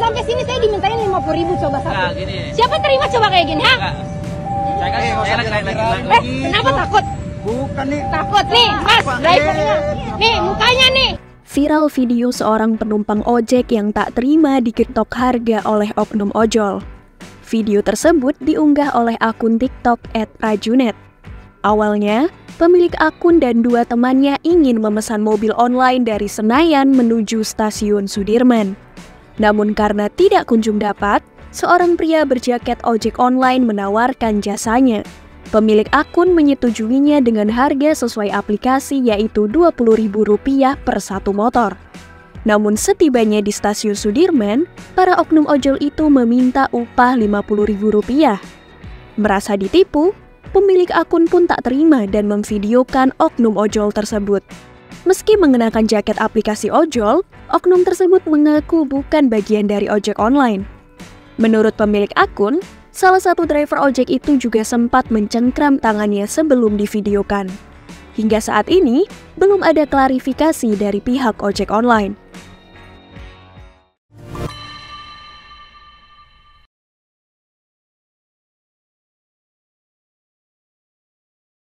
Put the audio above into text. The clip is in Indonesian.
sampai sini saya dimintain lima puluh ribu coba satu. Nah, gini. Siapa terima coba kayak gini, ha? Enggak. Saya kan Eh, saya lagi lagi. Eh, kenapa takut? Bukan nih. Takut nih, Mas, drivernya. Nih, mukanya nih. Viral video seorang penumpang ojek yang tak terima diketok harga oleh oknum ojol. Video tersebut diunggah oleh akun TikTok @rajunet. Awalnya, pemilik akun dan dua temannya ingin memesan mobil online dari Senayan menuju stasiun Sudirman. Namun karena tidak kunjung dapat, seorang pria berjaket ojek online menawarkan jasanya. Pemilik akun menyetujuinya dengan harga sesuai aplikasi yaitu Rp20.000 per satu motor. Namun setibanya di stasiun Sudirman, para oknum ojol itu meminta upah Rp50.000. Merasa ditipu, pemilik akun pun tak terima dan memvideokan oknum ojol tersebut. Meski mengenakan jaket aplikasi ojol, oknum tersebut mengaku bukan bagian dari ojek online. Menurut pemilik akun, salah satu driver ojek itu juga sempat mencengkram tangannya sebelum divideokan. Hingga saat ini, belum ada klarifikasi dari pihak ojek online.